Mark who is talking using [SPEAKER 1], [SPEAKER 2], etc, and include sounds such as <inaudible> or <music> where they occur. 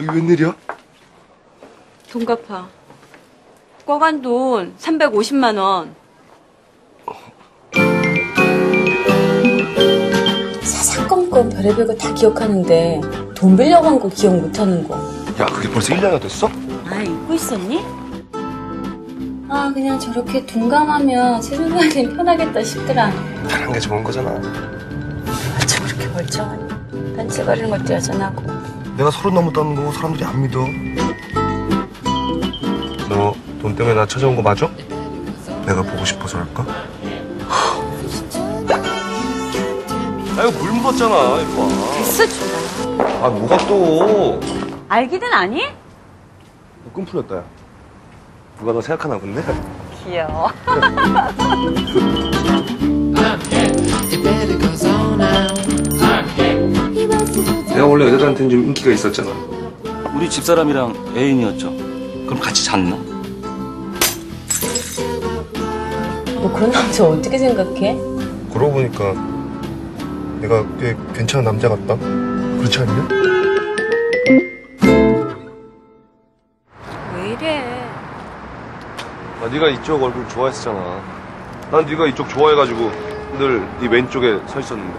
[SPEAKER 1] 여기 웬일이야?
[SPEAKER 2] 돈 갚아. 꿔간 돈 350만 원.
[SPEAKER 3] 사사건건 별의별 거 다 기억하는데 돈 빌려고 한 거 기억 못하는 거.
[SPEAKER 1] 야, 그게 벌써 1년이나 됐어?
[SPEAKER 2] 아, 잊고 있었니?
[SPEAKER 3] 아 그냥 저렇게 둔감하면 세상살이 편하겠다 싶더라.
[SPEAKER 1] 편한 게 좋은 거잖아.
[SPEAKER 3] 저렇게 멀쩡하니. 반짝거리는 것도 여전하고.
[SPEAKER 1] 내가 서른 넘었다는 거 사람들이 안 믿어. 너 돈 때문에 나 찾아온 거 맞아? 내가 보고 싶어서 할까? 아 이거 물 묻었잖아 이거
[SPEAKER 2] 됐어, 준아.
[SPEAKER 1] 아 뭐가 또
[SPEAKER 2] 알기는 아니?
[SPEAKER 1] 꿈 풀렸다 야 누가 너 생각하나 본데?
[SPEAKER 2] 귀여워. <laughs>
[SPEAKER 1] 내가 원래 여자들한테는 좀 인기가 있었잖아
[SPEAKER 4] 우리 집사람이랑 애인이었죠. 그럼 같이 잤나?
[SPEAKER 3] 너 그런 남자 어떻게 생각해?
[SPEAKER 1] 그러고 보니까 내가 꽤 괜찮은 남자 같다 그렇지 않냐?
[SPEAKER 2] 왜 이래?
[SPEAKER 1] 아, 네가 이쪽 얼굴 좋아했었잖아 난 네가 이쪽 좋아해가지고 늘 네 왼쪽에 서 있었는데